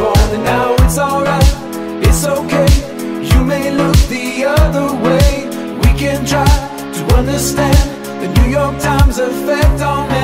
born and now it's alright, it's okay. You may look the other way. We can try to understand the New York Times effect on